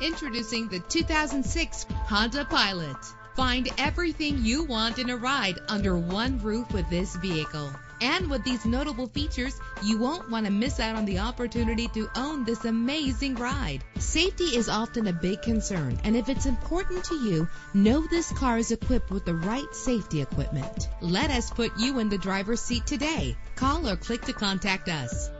Introducing the 2006 Honda Pilot. Find everything you want in a ride under one roof with this vehicle. And with these notable features, you won't want to miss out on the opportunity to own this amazing ride. Safety is often a big concern, and if it's important to you, know this car is equipped with the right safety equipment. Let us put you in the driver's seat today. Call or click to contact us.